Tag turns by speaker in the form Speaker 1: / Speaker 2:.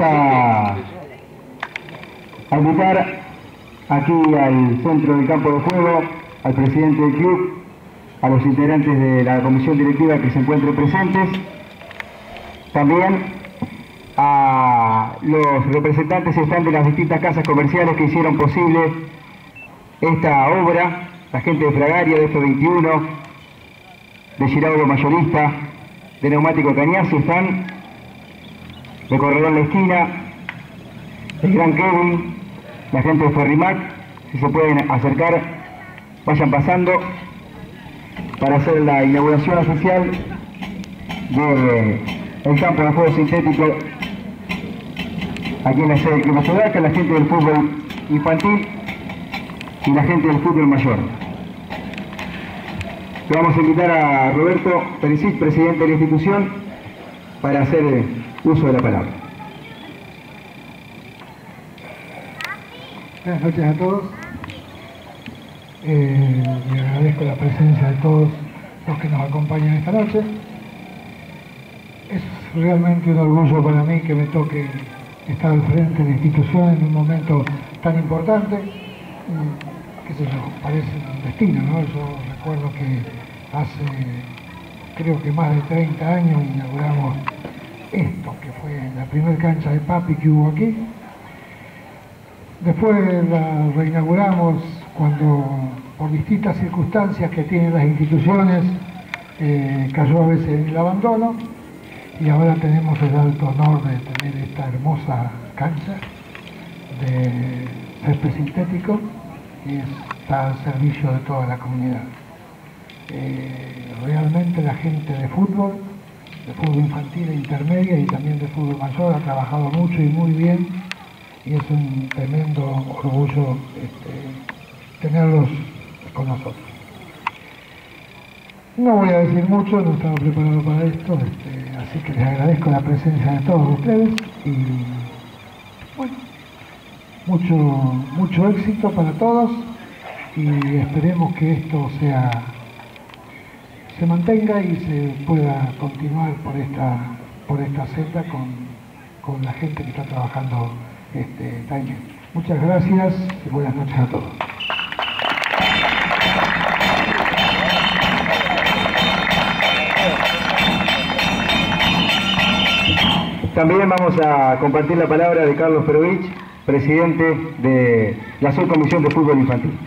Speaker 1: a, invitar aquí al centro del campo de juego al presidente del club, a los integrantes de la comisión directiva que se encuentren presentes, también a los representantes están de las distintas casas comerciales que hicieron posible esta obra, la gente de Fragaria, de F21, de Giraudo Mayorista, de Neumático Cañazo están, de Corredor La Esquina, el Gran Kevin, la gente de Ferrimac, si se pueden acercar, vayan pasando para hacer la inauguración oficial del campo de juego sintético aquí en la sede de Club la gente del fútbol infantil y la gente del fútbol mayor. Le vamos a invitar a Roberto Perisic, presidente de la institución, para hacer uso de la palabra.
Speaker 2: Buenas noches a todos. Eh, le agradezco la presencia de todos los que nos acompañan esta noche. Es realmente un orgullo para mí que me toque estar al frente de la institución en un momento tan importante. Mm, sé yo, parece un destino, ¿no? Yo recuerdo que hace, creo que más de 30 años inauguramos esto, que fue la primera cancha de papi que hubo aquí. Después la reinauguramos cuando, por distintas circunstancias que tienen las instituciones, eh, cayó a veces en el abandono y ahora tenemos el alto honor de tener esta hermosa cancha de césped sintético y está al servicio de toda la comunidad. Eh, realmente la gente de fútbol, de fútbol infantil e intermedia y también de fútbol mayor ha trabajado mucho y muy bien y es un tremendo orgullo este, tenerlos con nosotros. No voy a decir mucho, no estaba preparado para esto, este, así que les agradezco la presencia de todos ustedes y mucho, mucho éxito para todos y esperemos que esto sea se mantenga y se pueda continuar por esta por esta senda con, la gente que está trabajando este, también. Muchas gracias y buenas noches a todos.
Speaker 1: También vamos a compartir la palabra de Carlos Perovich, presidente de la Subcomisión de Fútbol Infantil.